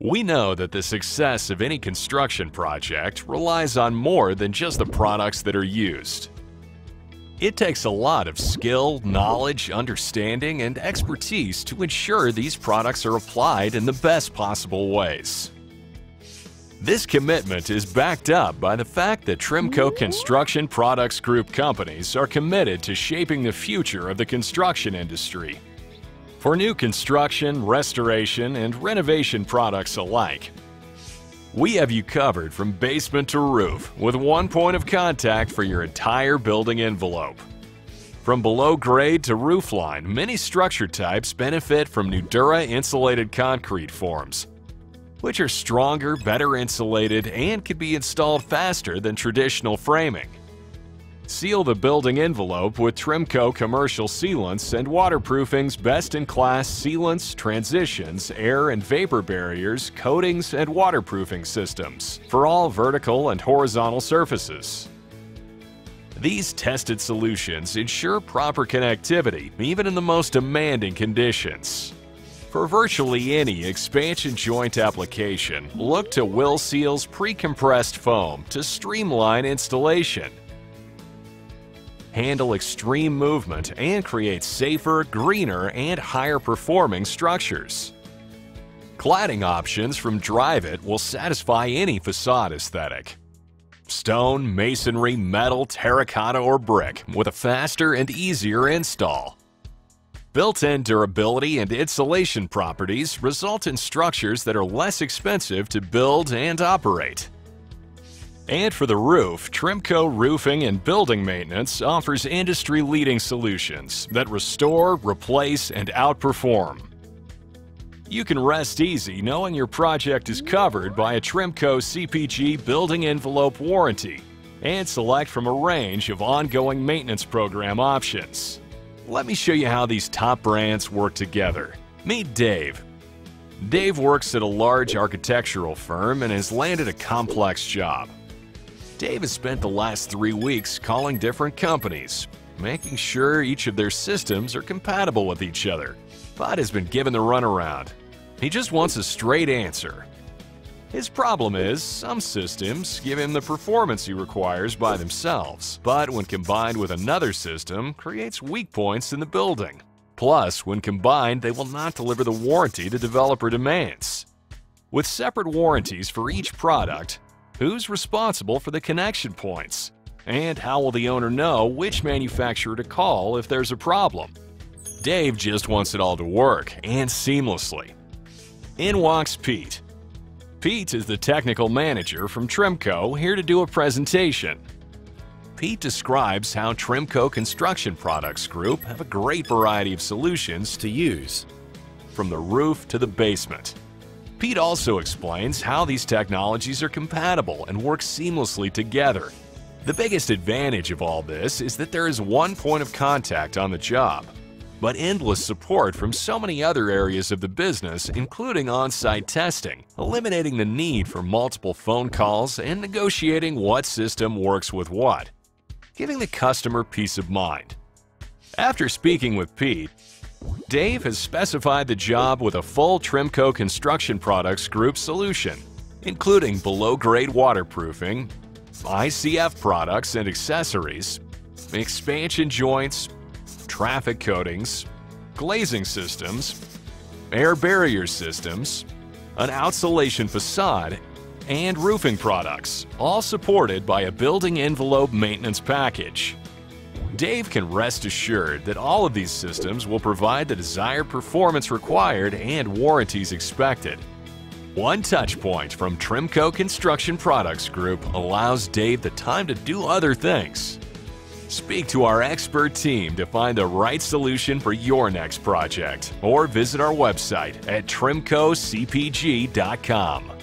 We know that the success of any construction project relies on more than just the products that are used. It takes a lot of skill, knowledge, understanding, and expertise to ensure these products are applied in the best possible ways. This commitment is backed up by the fact that Tremco Construction Products Group companies are committed to shaping the future of the construction industry. For new construction, restoration, and renovation products alike, we have you covered from basement to roof with one point of contact for your entire building envelope. From below grade to roofline, many structure types benefit from Nudura insulated concrete forms, which are stronger, better insulated, and can be installed faster than traditional framing. Seal the building envelope with Tremco commercial sealants and waterproofing's best-in-class sealants, transitions, air and vapor barriers, coatings, and waterproofing systems for all vertical and horizontal surfaces. These tested solutions ensure proper connectivity even in the most demanding conditions. For virtually any expansion joint application, look to Willseal's pre-compressed foam to streamline installation handle extreme movement, and create safer, greener, and higher performing structures. Cladding options from Dryvit will satisfy any facade aesthetic. Stone, masonry, metal, terracotta, or brick with a faster and easier install. Built-in durability and insulation properties result in structures that are less expensive to build and operate. And for the roof, Tremco Roofing and Building Maintenance offers industry-leading solutions that restore, replace, and outperform. You can rest easy knowing your project is covered by a Tremco CPG building envelope warranty and select from a range of ongoing maintenance program options. Let me show you how these top brands work together. Meet Dave. Dave works at a large architectural firm and has landed a complex job. Dave has spent the last three weeks calling different companies, making sure each of their systems are compatible with each other, but has been given the runaround. He just wants a straight answer. His problem is, some systems give him the performance he requires by themselves, but when combined with another system, creates weak points in the building. Plus, when combined, they will not deliver the warranty the developer demands. With separate warranties for each product, Who's responsible for the connection points? And how will the owner know which manufacturer to call if there's a problem? Dave just wants it all to work, and seamlessly. In walks Pete. Pete is the technical manager from Tremco here to do a presentation. Pete describes how Tremco Construction Products Group have a great variety of solutions to use, from the roof to the basement. Pete also explains how these technologies are compatible and work seamlessly together. The biggest advantage of all this is that there is one point of contact on the job, but endless support from so many other areas of the business, including on-site testing, eliminating the need for multiple phone calls and negotiating what system works with what, giving the customer peace of mind. After speaking with Pete, Dave has specified the job with a full Tremco Construction Products Group solution, including below-grade waterproofing, ICF products and accessories, expansion joints, traffic coatings, glazing systems, air barrier systems, an outsulation facade, and roofing products, all supported by a building envelope maintenance package. Dave can rest assured that all of these systems will provide the desired performance required and warranties expected. One touch point from Tremco Construction Products Group allows Dave the time to do other things. Speak to our expert team to find the right solution for your next project or visit our website at tremcocpg.com.